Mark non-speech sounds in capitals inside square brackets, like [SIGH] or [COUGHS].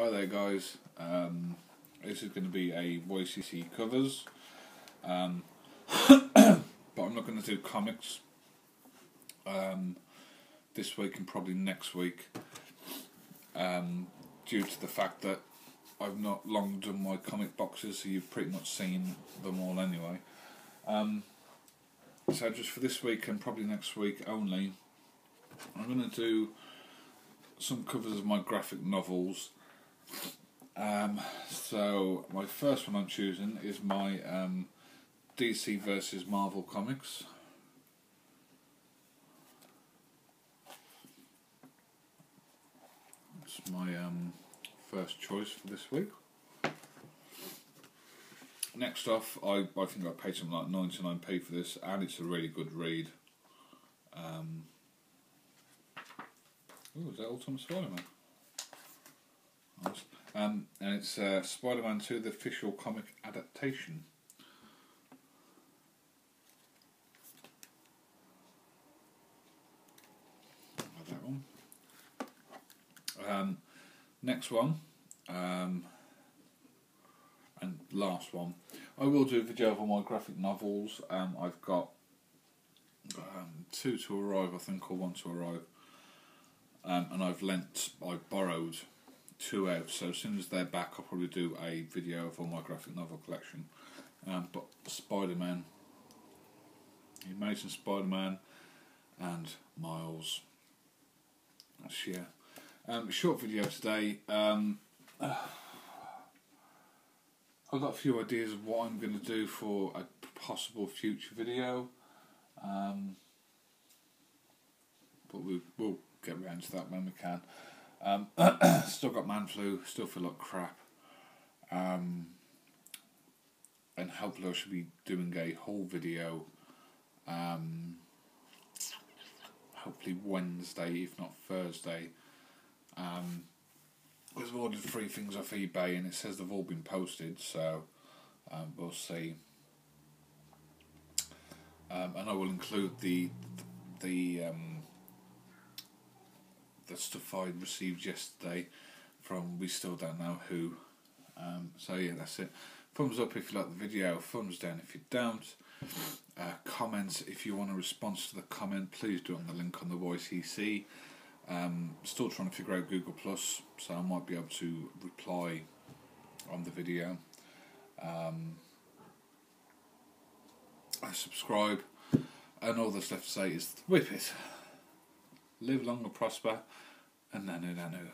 Hi there, guys. Um, this is going to be a YCC covers, um, [COUGHS] but I'm not going to do comics um, this week and probably next week, um, due to the fact that I've not long done my comic boxes, so you've pretty much seen them all anyway. Um, so just for this week and probably next week only, I'm going to do some covers of my graphic novels. Um, so my first one I'm choosing is my um, DC versus Marvel comics. It's my um, first choice for this week. Next off, I, I think I paid something like 99p for this, and it's a really good read. Um, is that Ultimate Spider-Man? Um, and it's uh, Spider-Man 2, the official comic adaptation. that one. Um, next one, um, and last one. I will do a video of all my graphic novels. Um, I've got um, two to arrive, I think, or one to arrive. Um, and I've lent, I've borrowed two out. So as soon as they're back, I'll probably do a video of all my graphic novel collection. Um, but Spider Man, Amazing Spider Man, and Miles. That's yeah. Um, short video today. Um, uh, [SIGHS] I've got a few ideas of what I'm going to do for a possible future video. Um, but we, will get around to that when we can. Um, [CLEARS THROAT] still got man flu, still feel like crap. Um, and hopefully I should be doing a whole video um, hopefully Wednesday, if not Thursday. Um, I've ordered three things off eBay and it says they've all been posted, so um, we'll see. Um, and I will include the the um, the stuff I received yesterday from we still don't know who. Um, so yeah, that's it. Thumbs up if you like the video. Thumbs down if you don't. Uh, comments if you want a response to the comment, please do it on the link on the YCC. Um, still trying to figure out Google Plus, so I might be able to reply on the video. Um, I subscribe, and all that's left to say is whip it. Live long and prosper, and nanu nanu.